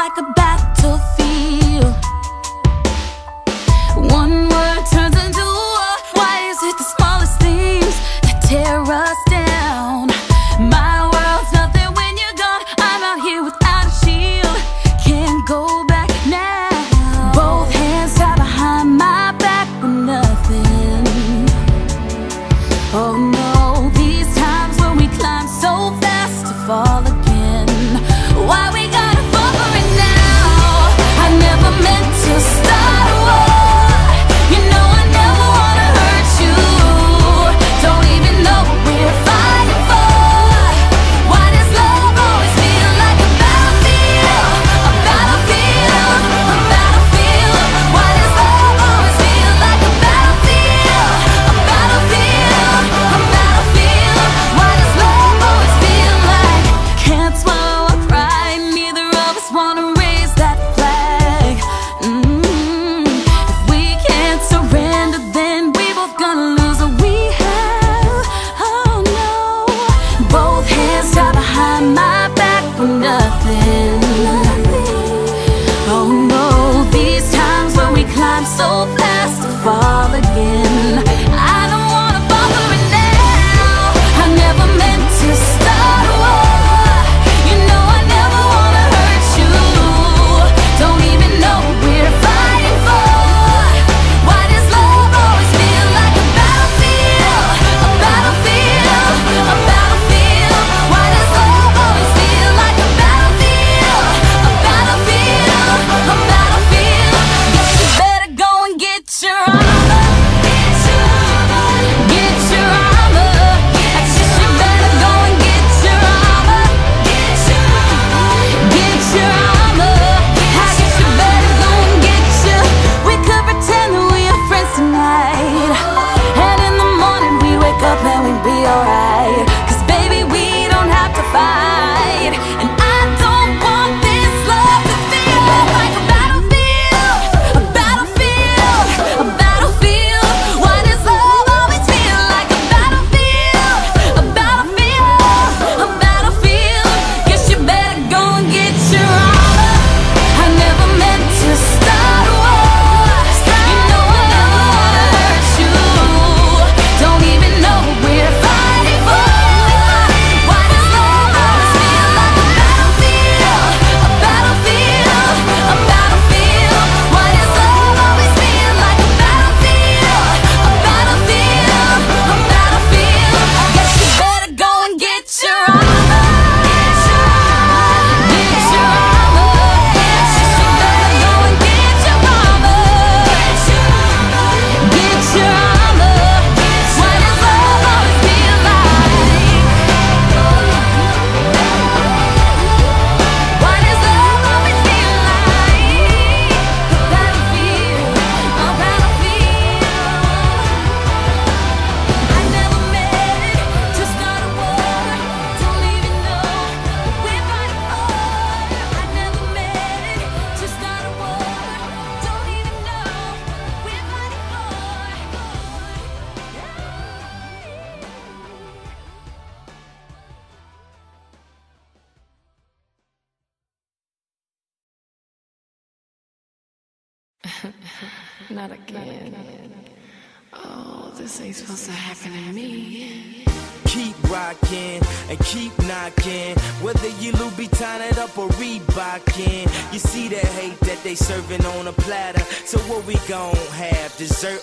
like a battlefield. Not again. Oh, this ain't supposed to happen to me. Keep rocking and keep knocking. Whether you Louis Vuitton it up or Reebokin, you see the hate that they serving on a platter. So what we gon' have? Dessert